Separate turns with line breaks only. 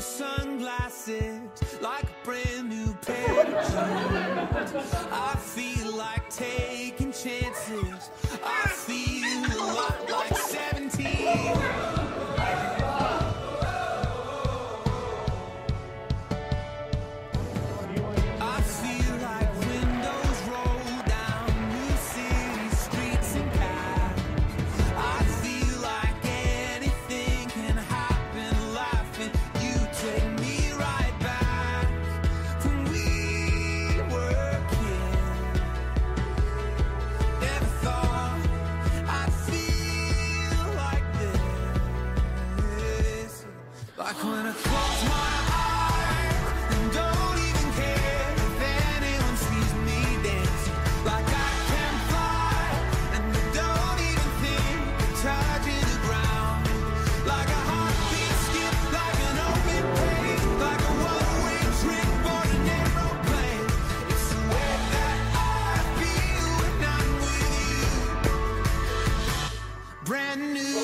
sunglasses, like a brand new pair of jeans. I feel like taking chances. Like when I close my eyes and don't even care if anyone sees me dancing. Like I can fly and I don't even think of touching the ground. Like a heartbeat skip, like an open page, like a one-way trip on an aeroplane. It's the way that I feel when I'm with you. Brand new.